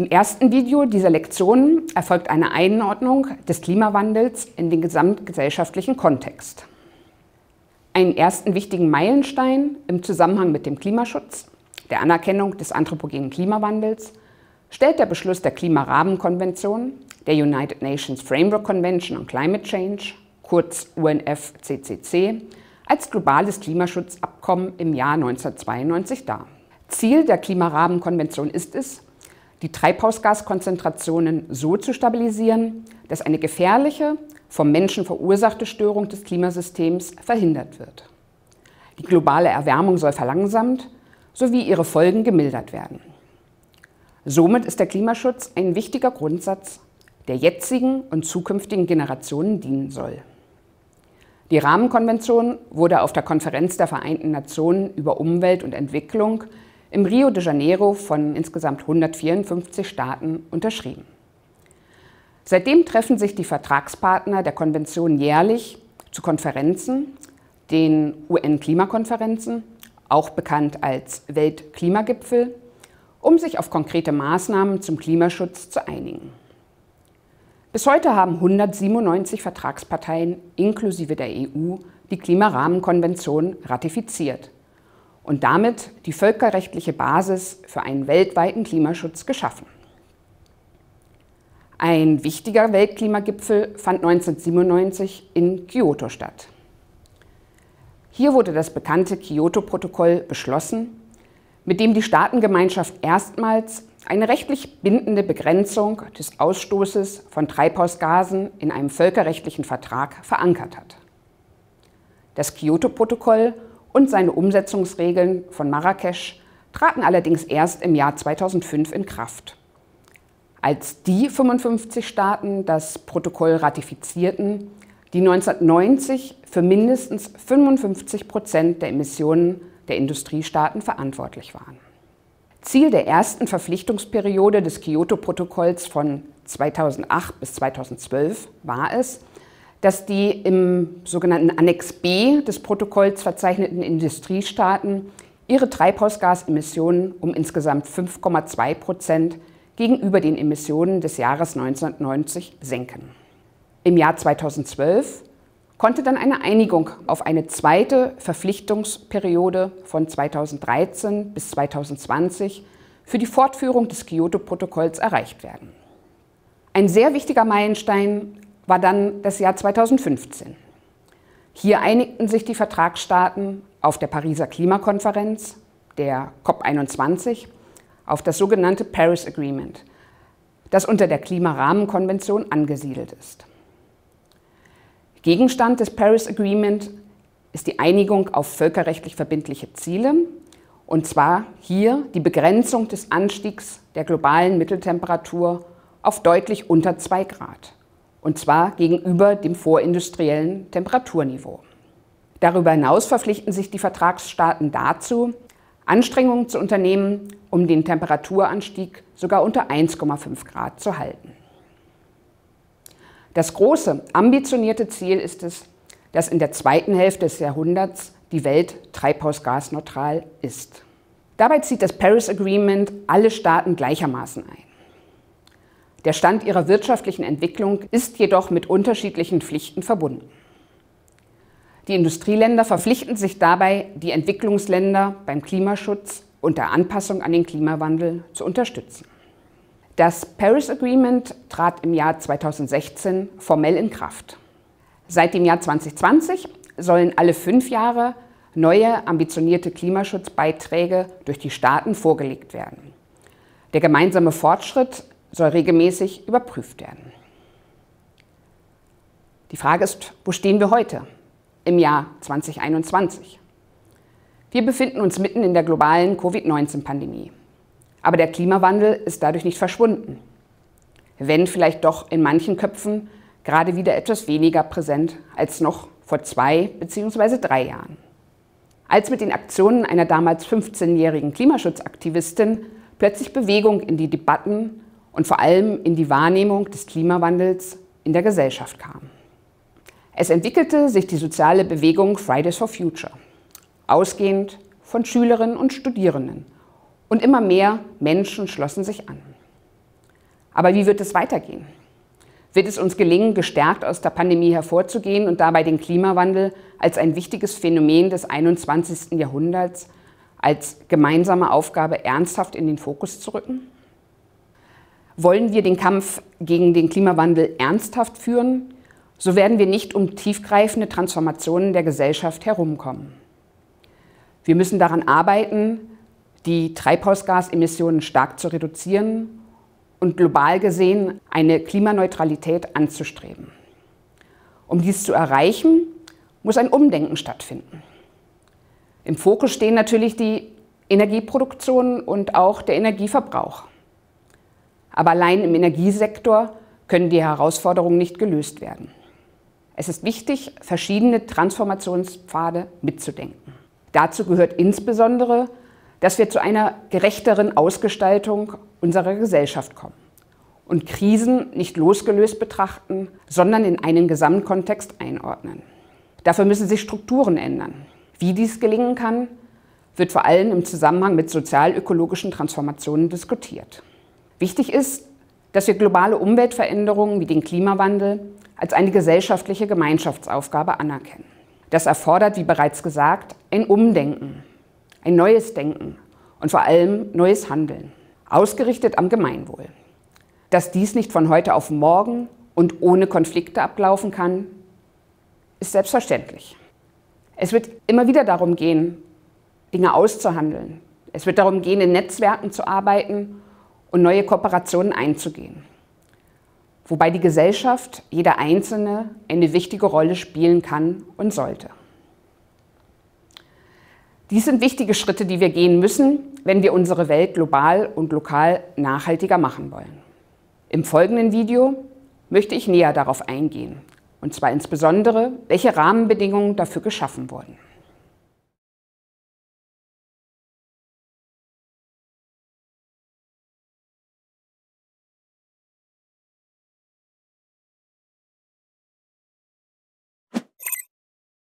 Im ersten Video dieser Lektion erfolgt eine Einordnung des Klimawandels in den gesamtgesellschaftlichen Kontext. Einen ersten wichtigen Meilenstein im Zusammenhang mit dem Klimaschutz, der Anerkennung des anthropogenen Klimawandels, stellt der Beschluss der Klimarahmenkonvention, der United Nations Framework Convention on Climate Change, kurz UNFCCC, als globales Klimaschutzabkommen im Jahr 1992 dar. Ziel der Klimarahmenkonvention ist es, die Treibhausgaskonzentrationen so zu stabilisieren, dass eine gefährliche, vom Menschen verursachte Störung des Klimasystems verhindert wird. Die globale Erwärmung soll verlangsamt sowie ihre Folgen gemildert werden. Somit ist der Klimaschutz ein wichtiger Grundsatz, der jetzigen und zukünftigen Generationen dienen soll. Die Rahmenkonvention wurde auf der Konferenz der Vereinten Nationen über Umwelt und Entwicklung im Rio de Janeiro von insgesamt 154 Staaten unterschrieben. Seitdem treffen sich die Vertragspartner der Konvention jährlich zu Konferenzen, den UN-Klimakonferenzen, auch bekannt als Weltklimagipfel, um sich auf konkrete Maßnahmen zum Klimaschutz zu einigen. Bis heute haben 197 Vertragsparteien inklusive der EU die Klimarahmenkonvention ratifiziert und damit die völkerrechtliche Basis für einen weltweiten Klimaschutz geschaffen. Ein wichtiger Weltklimagipfel fand 1997 in Kyoto statt. Hier wurde das bekannte Kyoto-Protokoll beschlossen, mit dem die Staatengemeinschaft erstmals eine rechtlich bindende Begrenzung des Ausstoßes von Treibhausgasen in einem völkerrechtlichen Vertrag verankert hat. Das Kyoto-Protokoll und seine Umsetzungsregeln von Marrakesch traten allerdings erst im Jahr 2005 in Kraft. Als die 55 Staaten das Protokoll ratifizierten, die 1990 für mindestens 55 Prozent der Emissionen der Industriestaaten verantwortlich waren. Ziel der ersten Verpflichtungsperiode des Kyoto-Protokolls von 2008 bis 2012 war es, dass die im sogenannten Annex B des Protokolls verzeichneten Industriestaaten ihre Treibhausgasemissionen um insgesamt 5,2 Prozent gegenüber den Emissionen des Jahres 1990 senken. Im Jahr 2012 konnte dann eine Einigung auf eine zweite Verpflichtungsperiode von 2013 bis 2020 für die Fortführung des Kyoto-Protokolls erreicht werden. Ein sehr wichtiger Meilenstein war dann das Jahr 2015. Hier einigten sich die Vertragsstaaten auf der Pariser Klimakonferenz, der COP21, auf das sogenannte Paris Agreement, das unter der Klimarahmenkonvention angesiedelt ist. Gegenstand des Paris Agreement ist die Einigung auf völkerrechtlich verbindliche Ziele, und zwar hier die Begrenzung des Anstiegs der globalen Mitteltemperatur auf deutlich unter 2 Grad und zwar gegenüber dem vorindustriellen Temperaturniveau. Darüber hinaus verpflichten sich die Vertragsstaaten dazu, Anstrengungen zu unternehmen, um den Temperaturanstieg sogar unter 1,5 Grad zu halten. Das große, ambitionierte Ziel ist es, dass in der zweiten Hälfte des Jahrhunderts die Welt treibhausgasneutral ist. Dabei zieht das Paris Agreement alle Staaten gleichermaßen ein. Der Stand ihrer wirtschaftlichen Entwicklung ist jedoch mit unterschiedlichen Pflichten verbunden. Die Industrieländer verpflichten sich dabei, die Entwicklungsländer beim Klimaschutz und der Anpassung an den Klimawandel zu unterstützen. Das Paris Agreement trat im Jahr 2016 formell in Kraft. Seit dem Jahr 2020 sollen alle fünf Jahre neue ambitionierte Klimaschutzbeiträge durch die Staaten vorgelegt werden. Der gemeinsame Fortschritt soll regelmäßig überprüft werden. Die Frage ist, wo stehen wir heute im Jahr 2021? Wir befinden uns mitten in der globalen Covid-19-Pandemie. Aber der Klimawandel ist dadurch nicht verschwunden. Wenn vielleicht doch in manchen Köpfen gerade wieder etwas weniger präsent als noch vor zwei bzw. drei Jahren. Als mit den Aktionen einer damals 15-jährigen Klimaschutzaktivistin plötzlich Bewegung in die Debatten und vor allem in die Wahrnehmung des Klimawandels in der Gesellschaft kam. Es entwickelte sich die soziale Bewegung Fridays for Future, ausgehend von Schülerinnen und Studierenden. Und immer mehr Menschen schlossen sich an. Aber wie wird es weitergehen? Wird es uns gelingen, gestärkt aus der Pandemie hervorzugehen und dabei den Klimawandel als ein wichtiges Phänomen des 21. Jahrhunderts, als gemeinsame Aufgabe ernsthaft in den Fokus zu rücken? Wollen wir den Kampf gegen den Klimawandel ernsthaft führen, so werden wir nicht um tiefgreifende Transformationen der Gesellschaft herumkommen. Wir müssen daran arbeiten, die Treibhausgasemissionen stark zu reduzieren und global gesehen eine Klimaneutralität anzustreben. Um dies zu erreichen, muss ein Umdenken stattfinden. Im Fokus stehen natürlich die Energieproduktion und auch der Energieverbrauch. Aber allein im Energiesektor können die Herausforderungen nicht gelöst werden. Es ist wichtig, verschiedene Transformationspfade mitzudenken. Dazu gehört insbesondere, dass wir zu einer gerechteren Ausgestaltung unserer Gesellschaft kommen und Krisen nicht losgelöst betrachten, sondern in einen Gesamtkontext einordnen. Dafür müssen sich Strukturen ändern. Wie dies gelingen kann, wird vor allem im Zusammenhang mit sozial-ökologischen Transformationen diskutiert. Wichtig ist, dass wir globale Umweltveränderungen wie den Klimawandel als eine gesellschaftliche Gemeinschaftsaufgabe anerkennen. Das erfordert, wie bereits gesagt, ein Umdenken, ein neues Denken und vor allem neues Handeln, ausgerichtet am Gemeinwohl. Dass dies nicht von heute auf morgen und ohne Konflikte ablaufen kann, ist selbstverständlich. Es wird immer wieder darum gehen, Dinge auszuhandeln. Es wird darum gehen, in Netzwerken zu arbeiten und neue Kooperationen einzugehen. Wobei die Gesellschaft, jeder Einzelne, eine wichtige Rolle spielen kann und sollte. Dies sind wichtige Schritte, die wir gehen müssen, wenn wir unsere Welt global und lokal nachhaltiger machen wollen. Im folgenden Video möchte ich näher darauf eingehen, und zwar insbesondere, welche Rahmenbedingungen dafür geschaffen wurden.